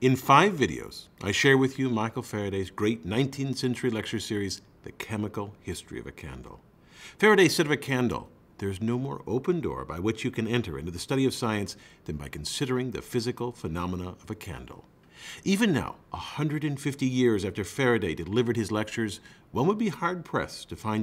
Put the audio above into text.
In five videos, I share with you Michael Faraday's great 19th century lecture series, The Chemical History of a Candle. Faraday said of a candle, there's no more open door by which you can enter into the study of science than by considering the physical phenomena of a candle. Even now, 150 years after Faraday delivered his lectures, one would be hard pressed to find